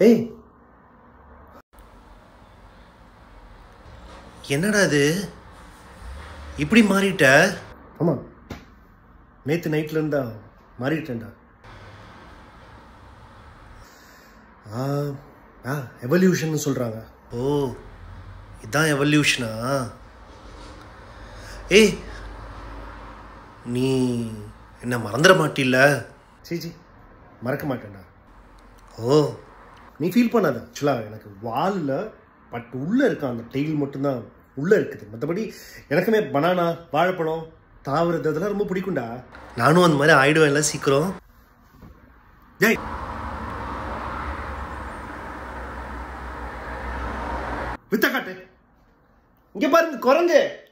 ஏய். என்னடா இது? இப்படி மாறிட்ட? ஆமாம் நேற்று நைட்ல இருந்தா மாறிட்டேன்டா. ஆ ஆ எவல்யூஷன் சொல்கிறாங்க ஓ இதான் எவல்யூஷனா ஏய் நீ என்ன மறந்துட மாட்டில்ல? சீச்சி மறக்க மாட்டேன்டா. ஓ. நீ ஃபீல் பண்ணாத. ஆக்சுவலாக எனக்கு வாலில் பட் உள்ளே இருக்க அந்த டெய்ல் மட்டும்தான் உள்ளே இருக்குது. மற்றபடி எனக்குமே பனானா வாழைப்பழம் தாவறது அதெல்லாம் ரொம்ப பிடிக்கும்டா. நானும் அந்த மாதிரி ஆயிடுவேன்ல சீக்கிரம். டேய். வித்த காட்டு. இங்க பாருங்க குரங்கு.